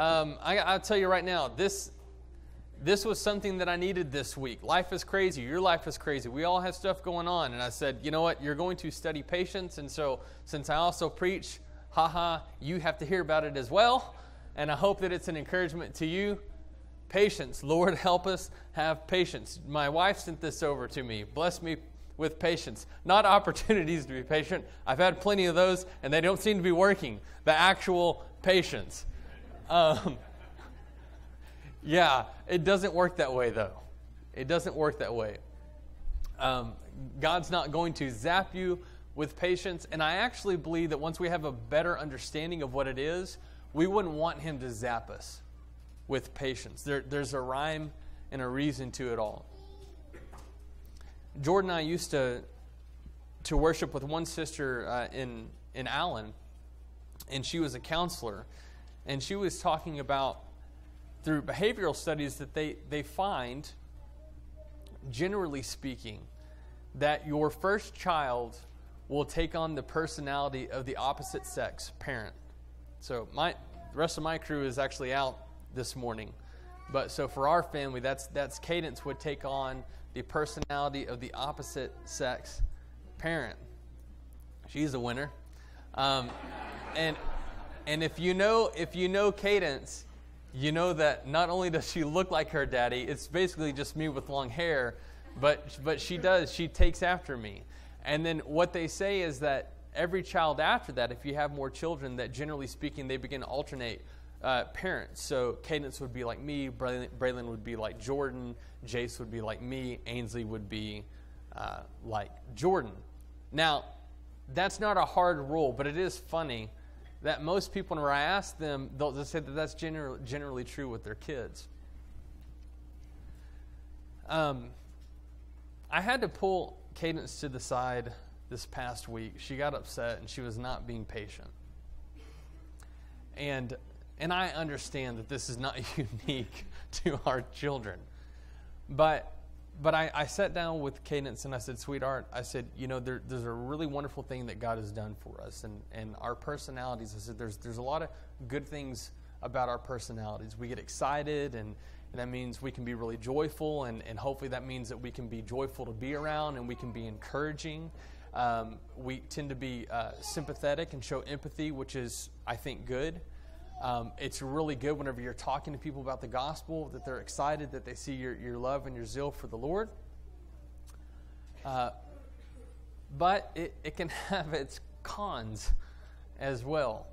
Um, I, I'll tell you right now, this this was something that I needed this week. Life is crazy. Your life is crazy. We all have stuff going on. And I said, you know what? You're going to study patience. And so, since I also preach, haha, you have to hear about it as well. And I hope that it's an encouragement to you. Patience. Lord, help us have patience. My wife sent this over to me. Bless me with patience. Not opportunities to be patient. I've had plenty of those, and they don't seem to be working. The actual patience. Um, yeah, it doesn't work that way, though. It doesn't work that way. Um, God's not going to zap you with patience. And I actually believe that once we have a better understanding of what it is, we wouldn't want Him to zap us with patience. There, there's a rhyme and a reason to it all. Jordan and I used to, to worship with one sister uh, in, in Allen, and she was a counselor. And she was talking about through behavioral studies that they, they find, generally speaking, that your first child will take on the personality of the opposite sex parent. So my the rest of my crew is actually out this morning. But so for our family, that's that's Cadence would take on the personality of the opposite sex parent. She's a winner. Um, and and if you know if you know Cadence, you know that not only does she look like her daddy, it's basically just me with long hair, but, but she does. She takes after me. And then what they say is that every child after that, if you have more children, that generally speaking, they begin to alternate uh, parents. So Cadence would be like me, Braylon, would be like Jordan, Jace would be like me, Ainsley would be uh, like Jordan. Now, that's not a hard rule, but it is funny that most people, when I ask them, they'll just say that that's generally, generally true with their kids. Um, I had to pull Cadence to the side this past week. She got upset and she was not being patient. And, and I understand that this is not unique to our children. But but I, I, sat down with Cadence and I said, Sweetheart, I said, you know, there, there's a really wonderful thing that God has done for us and, and our personalities. I said, there's, there's a lot of good things about our personalities. We get excited, and, and that means we can be really joyful, and, and hopefully that means that we can be joyful to be around and we can be encouraging. Um, we tend to be uh, sympathetic and show empathy, which is, I think, good. Um, it's really good whenever you're talking to people about the gospel that they're excited that they see your, your love and your zeal for the Lord. Uh, but it, it can have its cons as well.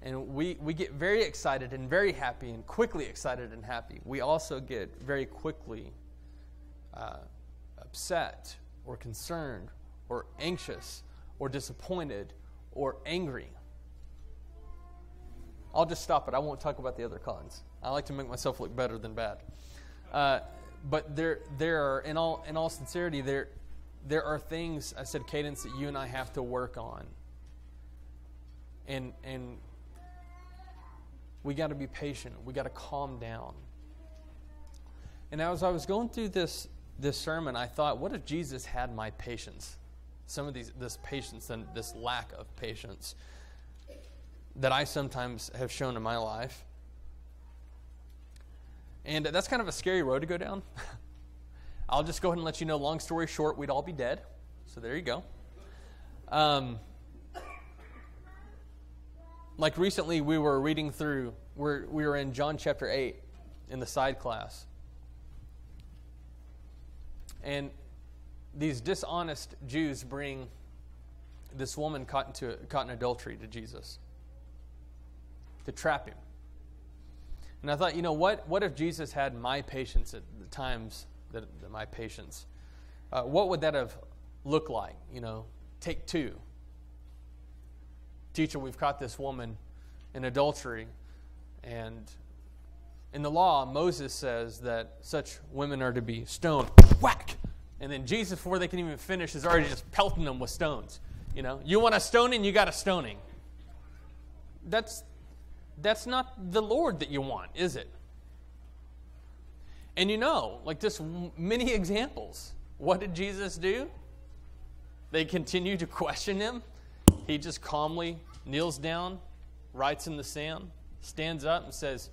And we, we get very excited and very happy and quickly excited and happy. We also get very quickly uh, upset or concerned or anxious or disappointed or angry. I'll just stop it. I won't talk about the other cons. I like to make myself look better than bad. Uh, but there, there are, in all, in all sincerity, there, there are things, I said, Cadence, that you and I have to work on. And, and we got to be patient. We got to calm down. And as I was going through this, this sermon, I thought, what if Jesus had my patience? Some of these, this patience and this lack of patience that I sometimes have shown in my life. And that's kind of a scary road to go down. I'll just go ahead and let you know, long story short, we'd all be dead. So there you go. Um, like recently, we were reading through, we're, we were in John chapter 8 in the side class. And these dishonest Jews bring this woman caught, into, caught in adultery to Jesus to trap him. And I thought, you know, what, what if Jesus had my patience at the times that, that my patience? Uh, what would that have looked like? You know, take two. Teacher, we've caught this woman in adultery. And in the law, Moses says that such women are to be stoned. Whack! And then Jesus, before they can even finish, is already just pelting them with stones. You know, you want a stoning, you got a stoning. That's that's not the Lord that you want, is it? And you know, like this many examples. What did Jesus do? They continue to question him. He just calmly kneels down, writes in the sand, stands up and says,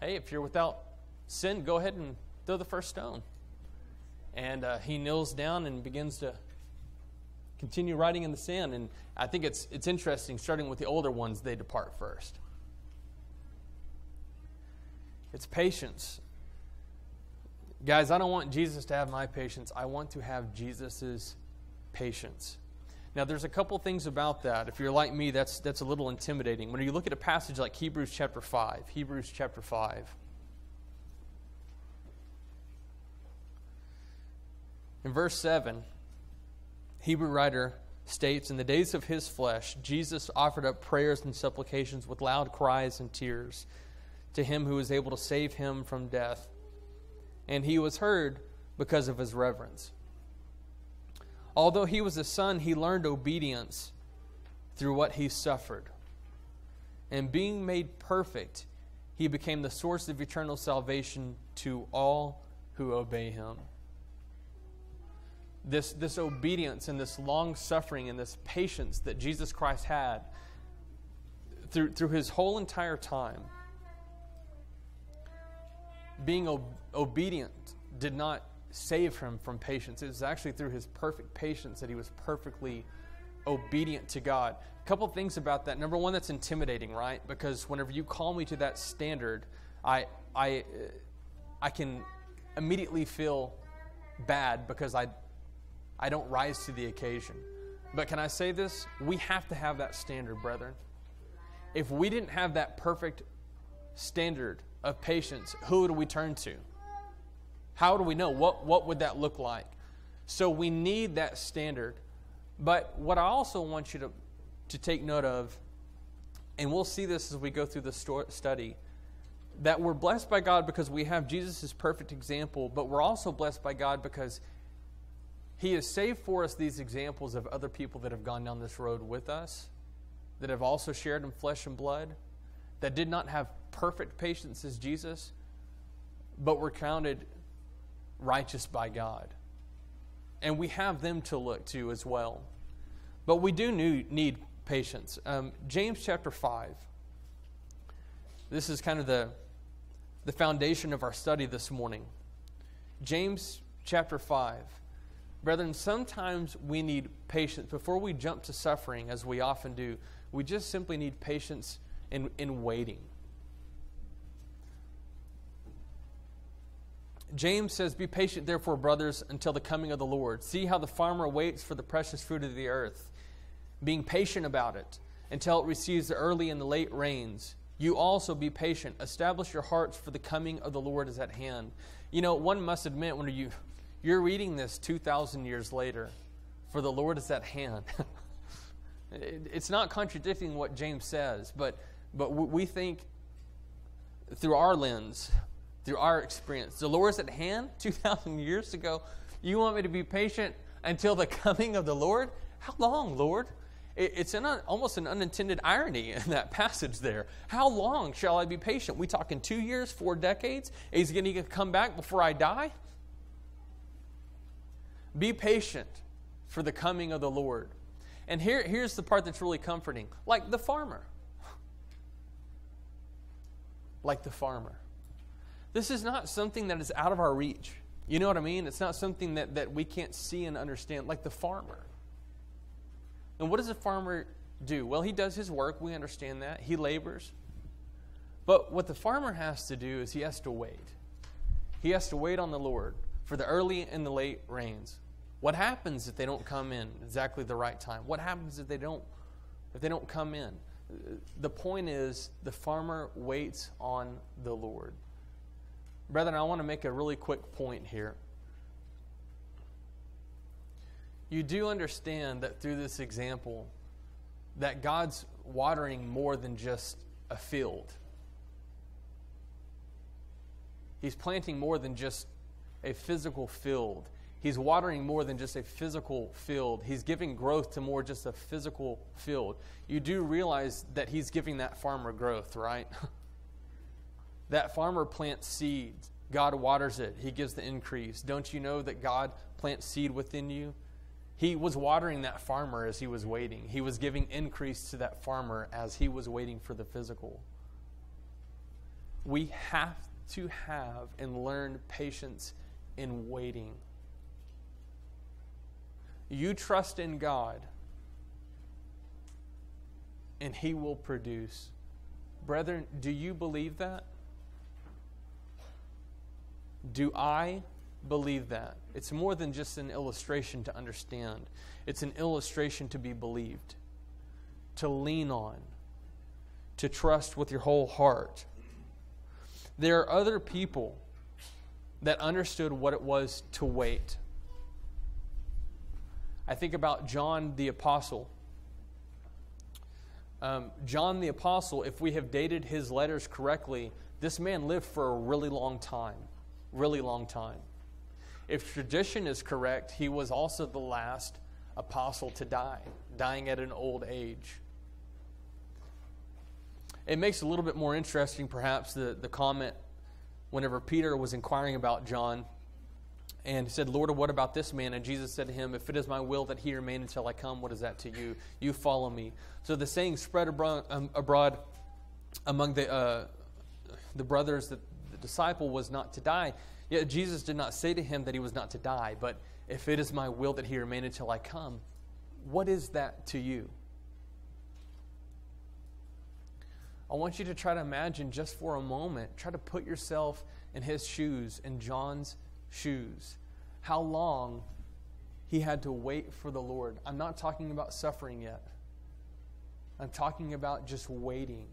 Hey, if you're without sin, go ahead and throw the first stone. And uh, he kneels down and begins to continue writing in the sand. And I think it's, it's interesting, starting with the older ones, they depart first. It's patience. Guys, I don't want Jesus to have my patience. I want to have Jesus's patience. Now, there's a couple things about that. If you're like me, that's, that's a little intimidating. When you look at a passage like Hebrews chapter 5, Hebrews chapter 5, in verse 7, Hebrew writer states, In the days of his flesh, Jesus offered up prayers and supplications with loud cries and tears to him who was able to save him from death. And he was heard because of his reverence. Although he was a son, he learned obedience through what he suffered. And being made perfect, he became the source of eternal salvation to all who obey him this, this obedience and this long suffering and this patience that Jesus Christ had through, through his whole entire time, being ob- obedient did not save him from patience. It was actually through his perfect patience that he was perfectly obedient to God. A couple things about that. Number one, that's intimidating, right? Because whenever you call me to that standard, I, I, uh, I can immediately feel bad because I, I don't rise to the occasion. But can I say this? We have to have that standard, brethren. If we didn't have that perfect standard of patience, who do we turn to? How do we know? What, what would that look like? So we need that standard. But what I also want you to, to take note of, and we'll see this as we go through the study, that we're blessed by God because we have Jesus' perfect example, but we're also blessed by God because he has saved for us these examples of other people that have gone down this road with us, that have also shared in flesh and blood, that did not have perfect patience as Jesus, but were counted righteous by God. And we have them to look to as well. But we do need patience. Um, James chapter 5. This is kind of the, the foundation of our study this morning. James chapter 5. Brethren, sometimes we need patience. Before we jump to suffering, as we often do, we just simply need patience in, in waiting. James says, Be patient, therefore, brothers, until the coming of the Lord. See how the farmer waits for the precious fruit of the earth, being patient about it until it receives the early and the late rains. You also be patient. Establish your hearts, for the coming of the Lord is at hand. You know, one must admit, when you you're reading this 2,000 years later, for the Lord is at hand. it's not contradicting what James says, but, but we think through our lens, through our experience, the Lord is at hand 2,000 years ago. You want me to be patient until the coming of the Lord? How long, Lord? It's an, almost an unintended irony in that passage there. How long shall I be patient? We talking two years, four decades? Is he going to come back before I die? Be patient for the coming of the Lord. And here, here's the part that's really comforting like the farmer. Like the farmer. This is not something that is out of our reach. You know what I mean? It's not something that, that we can't see and understand, like the farmer. And what does a farmer do? Well, he does his work. We understand that. He labors. But what the farmer has to do is he has to wait. He has to wait on the Lord for the early and the late rains. What happens if they don't come in exactly the right time? What happens if they don't if they don't come in? The point is the farmer waits on the Lord. Brethren, I want to make a really quick point here. You do understand that through this example that God's watering more than just a field. He's planting more than just a physical field. He's watering more than just a physical field. He's giving growth to more just a physical field. You do realize that he's giving that farmer growth, right? that farmer plants seeds. God waters it. He gives the increase. Don't you know that God plants seed within you? He was watering that farmer as he was waiting. He was giving increase to that farmer as he was waiting for the physical We have to have and learn patience in waiting. You trust in God, and He will produce. Brethren, do you believe that? Do I believe that? It's more than just an illustration to understand, it's an illustration to be believed, to lean on, to trust with your whole heart. There are other people that understood what it was to wait. I think about John the Apostle. Um, John the Apostle, if we have dated his letters correctly, this man lived for a really long time. Really long time. If tradition is correct, he was also the last apostle to die, dying at an old age. It makes a little bit more interesting, perhaps, the, the comment whenever Peter was inquiring about John and he said, Lord, what about this man? And Jesus said to him, If it is my will that he remain until I come, what is that to you? You follow me. So the saying spread abroad, um, abroad among the, uh, the brothers that the disciple was not to die. Yet Jesus did not say to him that he was not to die, but if it is my will that he remain until I come, what is that to you? I want you to try to imagine just for a moment, try to put yourself in his shoes, in John's shoes. How long he had to wait for the Lord. I'm not talking about suffering yet, I'm talking about just waiting.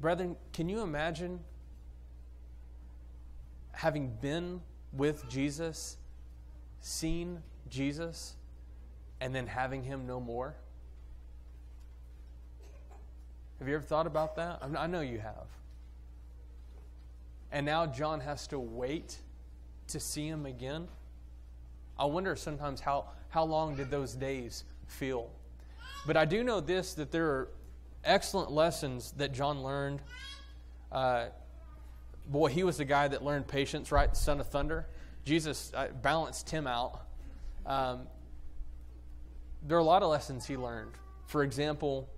Brethren, can you imagine having been with Jesus, seen Jesus, and then having him no more? Have you ever thought about that? I know you have. And now John has to wait to see him again. I wonder sometimes how, how long did those days feel? But I do know this that there are excellent lessons that John learned. Uh, boy, he was the guy that learned patience, right? The son of thunder. Jesus uh, balanced him out. Um, there are a lot of lessons he learned. For example,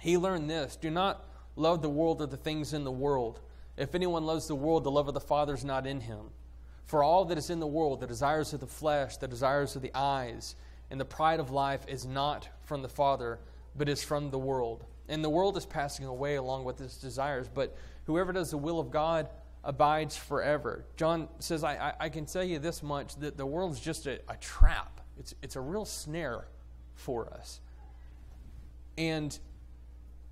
he learned this do not love the world or the things in the world. If anyone loves the world, the love of the Father is not in him. For all that is in the world, the desires of the flesh, the desires of the eyes, and the pride of life is not from the Father, but is from the world. And the world is passing away along with its desires, but whoever does the will of God abides forever. John says, I, I, I can tell you this much that the world is just a, a trap, it's, it's a real snare for us. And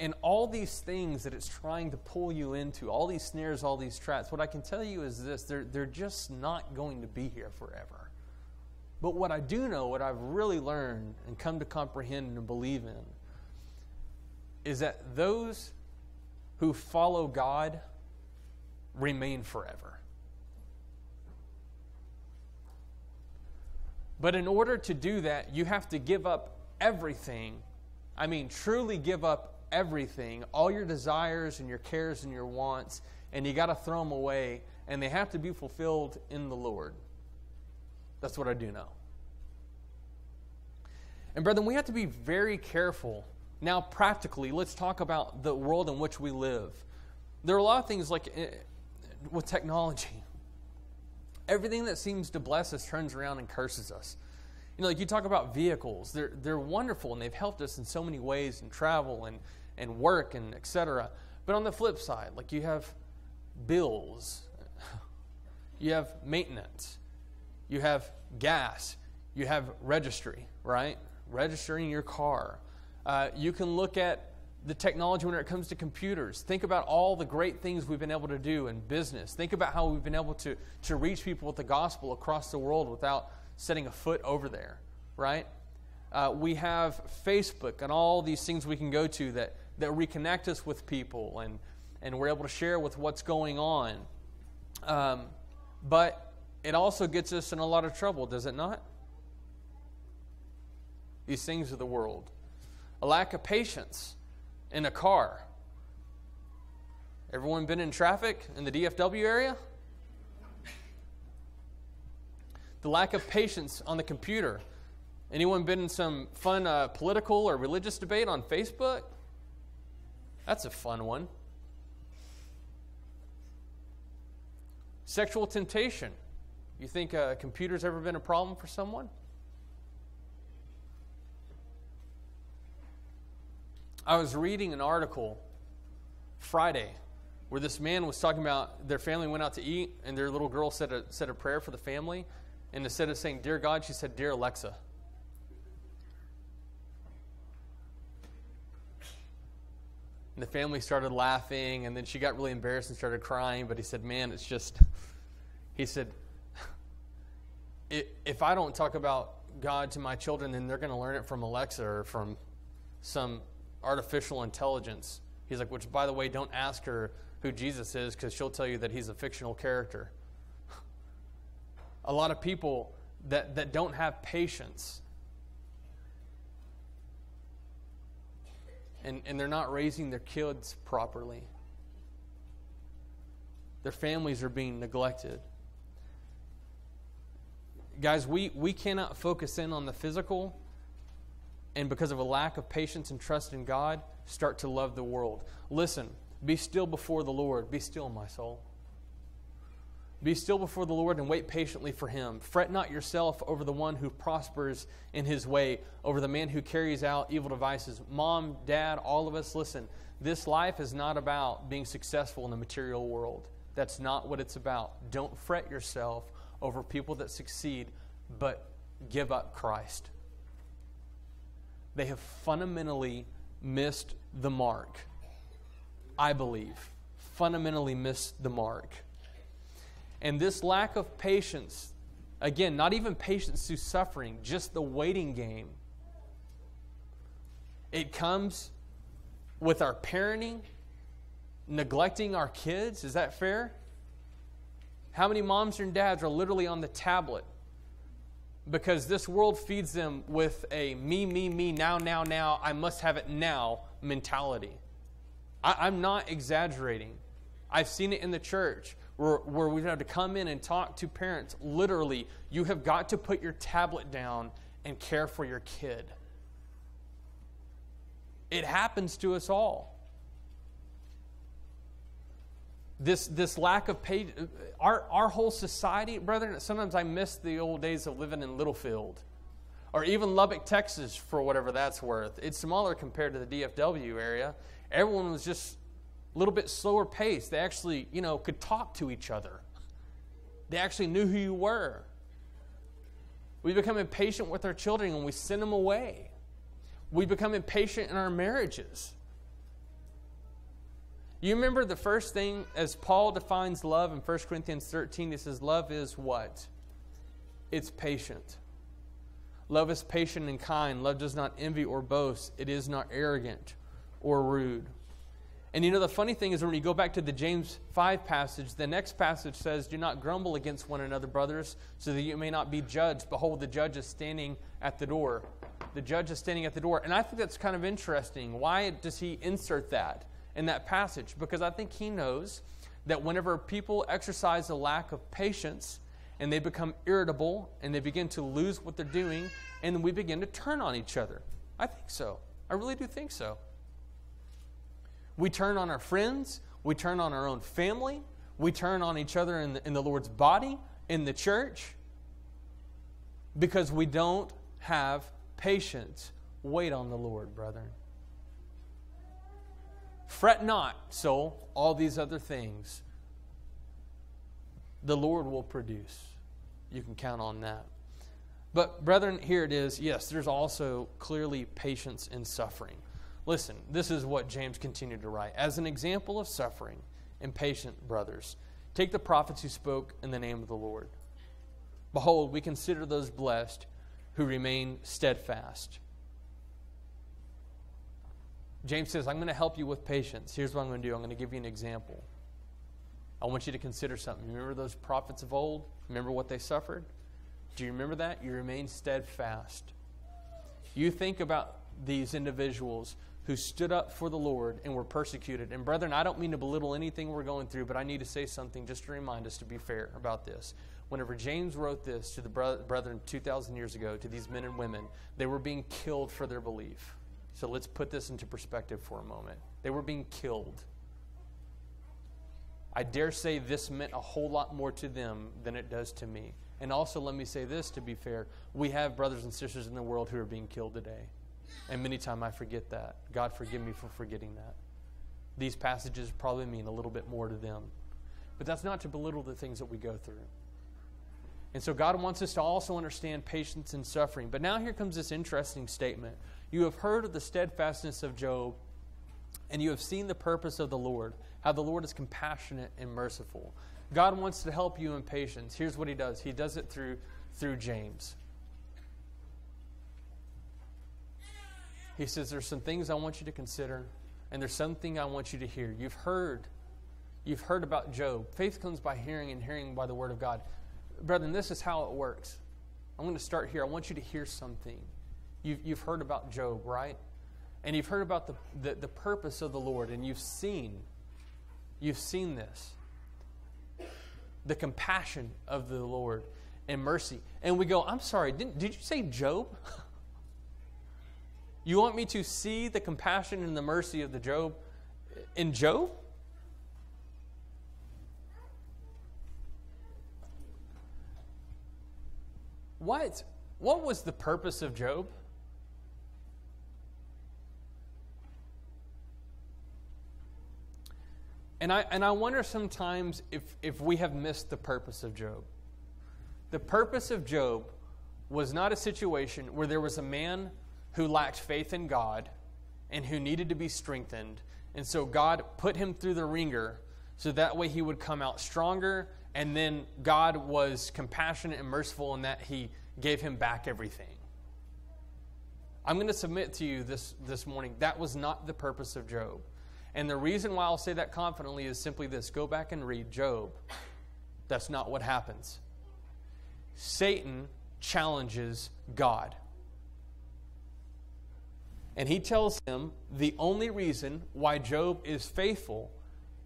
and all these things that it's trying to pull you into, all these snares, all these traps, what I can tell you is this they're, they're just not going to be here forever. But what I do know, what I've really learned and come to comprehend and believe in, is that those who follow God remain forever. But in order to do that, you have to give up everything. I mean, truly give up everything, all your desires and your cares and your wants, and you got to throw them away, and they have to be fulfilled in the Lord. That's what I do know. And, brethren, we have to be very careful. Now, practically, let's talk about the world in which we live. There are a lot of things like eh, with technology. Everything that seems to bless us turns around and curses us. You know, like you talk about vehicles, they're, they're wonderful and they've helped us in so many ways in travel and and work and etc. But on the flip side, like you have bills, you have maintenance, you have gas, you have registry, right? Registering your car. Uh, you can look at the technology when it comes to computers. Think about all the great things we've been able to do in business. Think about how we've been able to, to reach people with the gospel across the world without setting a foot over there, right? Uh, we have Facebook and all these things we can go to that that reconnect us with people and, and we're able to share with what's going on. Um, but it also gets us in a lot of trouble, does it not? These things of the world. A lack of patience in a car. Everyone been in traffic in the DFW area? The lack of patience on the computer. Anyone been in some fun uh, political or religious debate on Facebook? That's a fun one. Sexual temptation. You think a computer's ever been a problem for someone? I was reading an article Friday where this man was talking about their family went out to eat and their little girl said a, said a prayer for the family. And instead of saying, Dear God, she said, Dear Alexa. And the family started laughing, and then she got really embarrassed and started crying. But he said, Man, it's just, he said, if I don't talk about God to my children, then they're going to learn it from Alexa or from some artificial intelligence. He's like, which, by the way, don't ask her who Jesus is because she'll tell you that he's a fictional character. a lot of people that, that don't have patience and, and they're not raising their kids properly. Their families are being neglected. Guys, we, we cannot focus in on the physical and because of a lack of patience and trust in God, start to love the world. Listen, be still before the Lord. Be still, my soul. Be still before the Lord and wait patiently for him. Fret not yourself over the one who prospers in his way, over the man who carries out evil devices. Mom, dad, all of us, listen, this life is not about being successful in the material world. That's not what it's about. Don't fret yourself over people that succeed, but give up Christ. They have fundamentally missed the mark. I believe. Fundamentally missed the mark. And this lack of patience, again, not even patience through suffering, just the waiting game, it comes with our parenting, neglecting our kids. Is that fair? How many moms and dads are literally on the tablet because this world feeds them with a me, me, me, now, now, now, I must have it now mentality? I, am not exaggerating. I've seen it in the church where, we've to come in and talk to parents. Literally, you have got to put your tablet down and care for your kid. It happens to us all. This, this lack of pay, our, our whole society, brethren, sometimes I miss the old days of living in Littlefield or even Lubbock, Texas, for whatever that's worth. It's smaller compared to the DFW area. Everyone was just a little bit slower pace. They actually, you know, could talk to each other. They actually knew who you were. We become impatient with our children and we send them away. We become impatient in our marriages. You remember the first thing as Paul defines love in 1 Corinthians 13, he says, Love is what? It's patient. Love is patient and kind. Love does not envy or boast. It is not arrogant or rude. And you know, the funny thing is when you go back to the James 5 passage, the next passage says, Do not grumble against one another, brothers, so that you may not be judged. Behold, the judge is standing at the door. The judge is standing at the door. And I think that's kind of interesting. Why does he insert that in that passage? Because I think he knows that whenever people exercise a lack of patience and they become irritable and they begin to lose what they're doing, and we begin to turn on each other. I think so. I really do think so. We turn on our friends. We turn on our own family. We turn on each other in the, in the Lord's body, in the church, because we don't have patience. Wait on the Lord, brethren. Fret not, soul, all these other things the Lord will produce. You can count on that. But, brethren, here it is. Yes, there's also clearly patience in suffering. Listen, this is what James continued to write. As an example of suffering and patient brothers, take the prophets who spoke in the name of the Lord. Behold, we consider those blessed who remain steadfast. James says, I'm going to help you with patience. Here's what I'm going to do I'm going to give you an example. I want you to consider something. Remember those prophets of old? Remember what they suffered? Do you remember that? You remain steadfast. You think about these individuals who stood up for the Lord and were persecuted. And, brethren, I don't mean to belittle anything we're going through, but I need to say something just to remind us to be fair about this. Whenever James wrote this to the brethren 2,000 years ago, to these men and women, they were being killed for their belief. So let's put this into perspective for a moment. They were being killed. I dare say this meant a whole lot more to them than it does to me. And also, let me say this to be fair we have brothers and sisters in the world who are being killed today. And many times I forget that. God, forgive me for forgetting that. These passages probably mean a little bit more to them. But that's not to belittle the things that we go through. And so God wants us to also understand patience and suffering. But now here comes this interesting statement. You have heard of the steadfastness of Job, and you have seen the purpose of the Lord, how the Lord is compassionate and merciful. God wants to help you in patience. Here's what he does. He does it through through James. He says there's some things I want you to consider and there's something I want you to hear. You've heard you've heard about Job. Faith comes by hearing and hearing by the word of God. Brethren, this is how it works. I'm going to start here. I want you to hear something. You've, you've heard about Job, right? And you've heard about the, the, the purpose of the Lord, and you've seen, you've seen this. The compassion of the Lord and mercy. And we go, I'm sorry, did did you say Job? you want me to see the compassion and the mercy of the Job in Job? What? What was the purpose of Job? And I, and I wonder sometimes if, if we have missed the purpose of Job. The purpose of Job was not a situation where there was a man who lacked faith in God and who needed to be strengthened. And so God put him through the ringer so that way he would come out stronger and then God was compassionate and merciful in that He gave him back everything. I'm going to submit to you this, this morning that was not the purpose of Job. And the reason why I'll say that confidently is simply this go back and read Job. That's not what happens. Satan challenges God. And he tells him the only reason why Job is faithful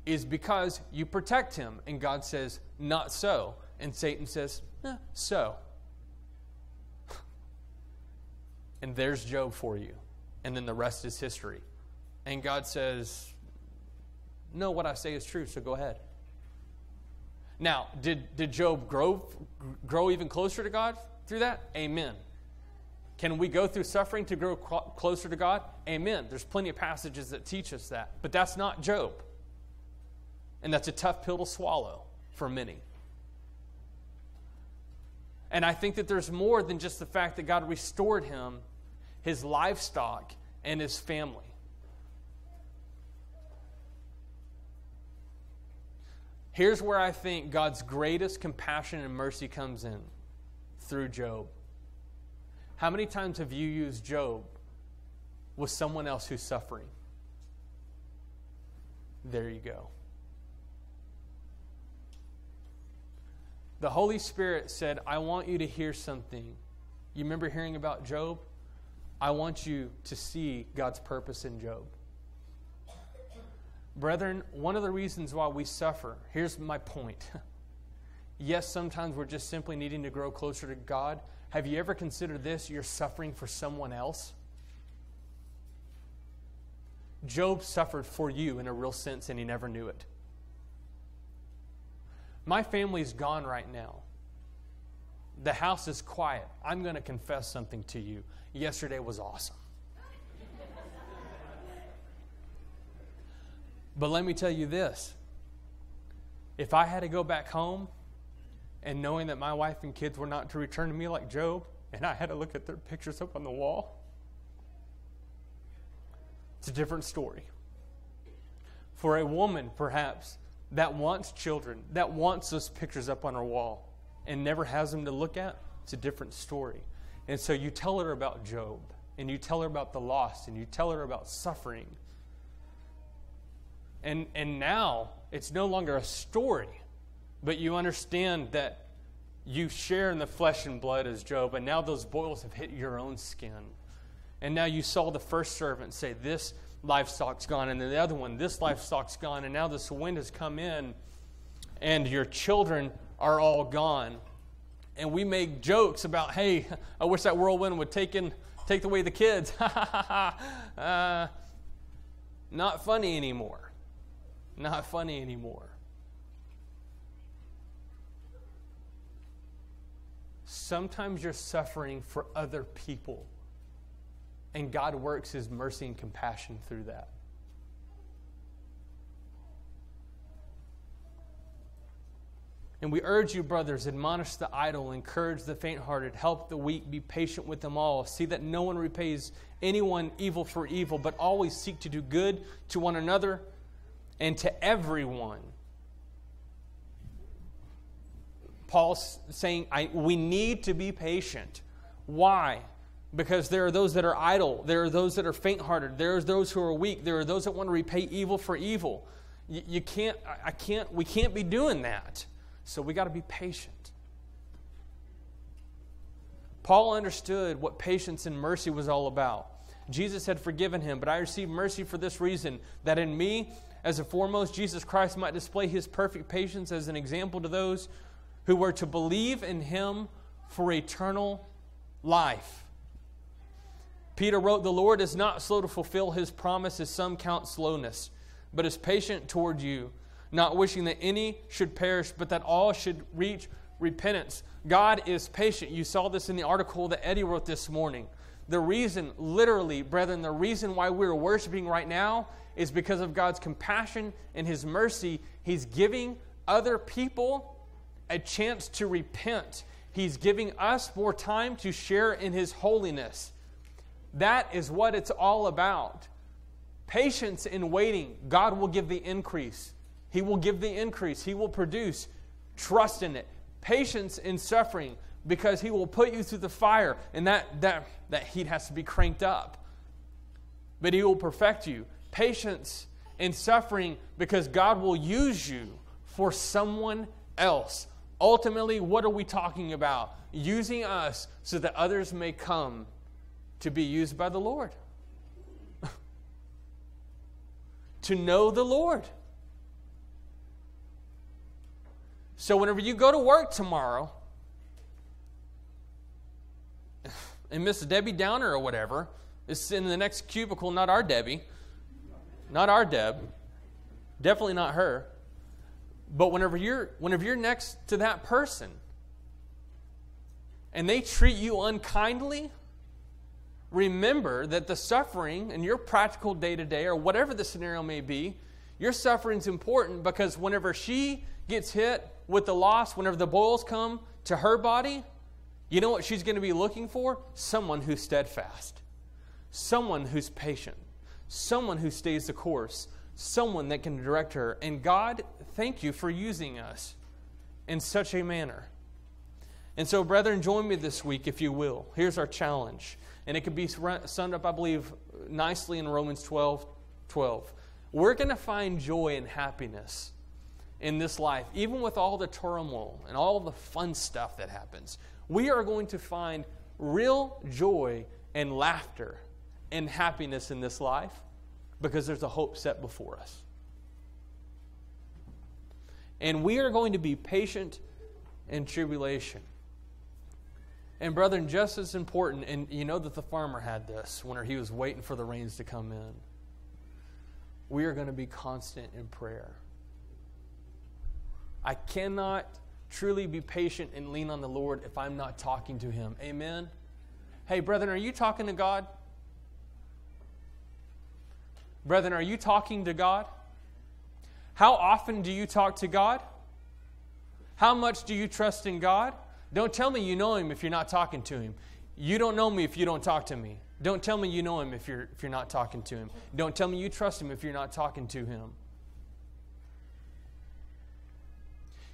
is because you protect him. And God says, Not so. And Satan says, eh, So. and there's Job for you. And then the rest is history. And God says, No, what I say is true, so go ahead. Now, did, did Job grow, grow even closer to God through that? Amen. Can we go through suffering to grow closer to God? Amen. There's plenty of passages that teach us that. But that's not Job. And that's a tough pill to swallow for many. And I think that there's more than just the fact that God restored him, his livestock, and his family. Here's where I think God's greatest compassion and mercy comes in through Job. How many times have you used Job with someone else who's suffering? There you go. The Holy Spirit said, I want you to hear something. You remember hearing about Job? I want you to see God's purpose in Job. Brethren, one of the reasons why we suffer, here's my point. yes, sometimes we're just simply needing to grow closer to God. Have you ever considered this? You're suffering for someone else. Job suffered for you in a real sense, and he never knew it. My family's gone right now. The house is quiet. I'm going to confess something to you. Yesterday was awesome. but let me tell you this if I had to go back home and knowing that my wife and kids were not to return to me like Job, and I had to look at their pictures up on the wall, it's a different story. For a woman, perhaps, that wants children, that wants those pictures up on her wall and never has them to look at, it's a different story. And so you tell her about Job, and you tell her about the loss, and you tell her about suffering. And, and now it's no longer a story, but you understand that you share in the flesh and blood as Job, and now those boils have hit your own skin. And now you saw the first servant say, This livestock's gone, and then the other one, this livestock's gone, and now this wind has come in, and your children are all gone. And we make jokes about, hey, I wish that whirlwind would take, in, take away the kids. uh, not funny anymore. Not funny anymore. Sometimes you're suffering for other people. And God works His mercy and compassion through that. And we urge you, brothers, admonish the idle, encourage the faint hearted, help the weak, be patient with them all. See that no one repays anyone evil for evil, but always seek to do good to one another and to everyone. Paul's saying I, we need to be patient. Why? Because there are those that are idle, there are those that are faint hearted, there are those who are weak, there are those that want to repay evil for evil. You, you can't, I can't, we can't be doing that. So we got to be patient. Paul understood what patience and mercy was all about. Jesus had forgiven him, but I received mercy for this reason that in me, as a foremost, Jesus Christ might display his perfect patience as an example to those who were to believe in him for eternal life. Peter wrote, The Lord is not slow to fulfill his promise, as some count slowness, but is patient toward you not wishing that any should perish, but that all should reach repentance. God is patient. You saw this in the article that Eddie wrote this morning. The reason, literally, brethren, the reason why we're worshiping right now is because of God's compassion and His mercy. He's giving other people a chance to repent. He's giving us more time to share in His holiness. That is what it's all about. Patience in waiting, God will give the increase. He will give the increase. He will produce. Trust in it. Patience in suffering because he will put you through the fire and that, that, that heat has to be cranked up. But he will perfect you. Patience in suffering because God will use you for someone else. Ultimately, what are we talking about? Using us so that others may come to be used by the Lord. to know the Lord. So, whenever you go to work tomorrow, and Miss Debbie Downer or whatever is in the next cubicle, not our Debbie, not our Deb, definitely not her. But whenever you're whenever you're next to that person and they treat you unkindly, remember that the suffering in your practical day to day or whatever the scenario may be, your suffering is important because whenever she gets hit with the loss, whenever the boils come to her body, you know what she's going to be looking for? Someone who's steadfast, someone who's patient, someone who stays the course, someone that can direct her. And God, thank you for using us in such a manner. And so, brethren, join me this week, if you will. Here's our challenge. And it could be summed up, I believe, nicely in Romans 12 12. We're going to find joy and happiness in this life, even with all the turmoil and all the fun stuff that happens, we are going to find real joy and laughter and happiness in this life because there's a hope set before us. And we are going to be patient in tribulation. And, brethren, just as important, and you know that the farmer had this when he was waiting for the rains to come in, we are going to be constant in prayer. I cannot truly be patient and lean on the Lord if I'm not talking to Him. Amen? Hey, brethren, are you talking to God? Brethren, are you talking to God? How often do you talk to God? How much do you trust in God? Don't tell me you know Him if you're not talking to Him. You don't know me if you don't talk to me. Don't tell me you know Him if you're, if you're not talking to Him. Don't tell me you trust Him if you're not talking to Him.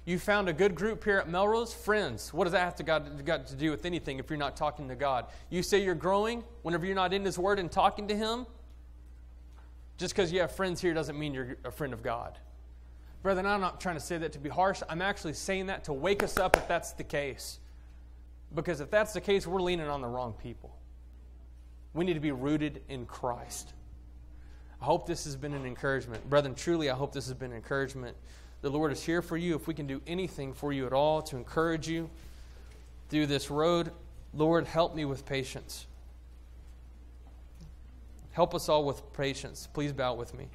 You found a good group here at Melrose? Friends. What does that have to got, got to do with anything if you're not talking to God? You say you're growing whenever you're not in His Word and talking to Him? Just because you have friends here doesn't mean you're a friend of God. Brethren, I'm not trying to say that to be harsh. I'm actually saying that to wake us up if that's the case. Because if that's the case, we're leaning on the wrong people. We need to be rooted in Christ. I hope this has been an encouragement. Brethren, truly, I hope this has been an encouragement. The Lord is here for you. If we can do anything for you at all to encourage you through this road, Lord, help me with patience. Help us all with patience. Please bow with me.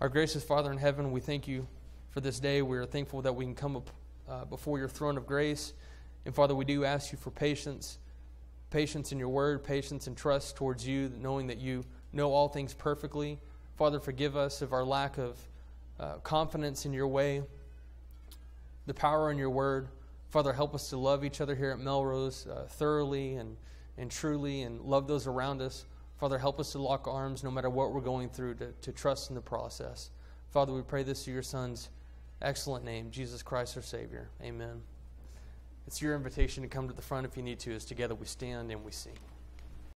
Our gracious Father in heaven, we thank you for this day. We are thankful that we can come up uh, before your throne of grace And Father, we do ask you for patience patience in your word, patience and trust towards you, knowing that you know all things perfectly. Father, forgive us of our lack of uh, confidence in your way, the power in your word. Father, help us to love each other here at Melrose uh, thoroughly and, and truly and love those around us. Father, help us to lock arms no matter what we're going through, to, to trust in the process. Father, we pray this through your Son's excellent name, Jesus Christ our Savior. Amen. It's your invitation to come to the front if you need to, as together we stand and we sing.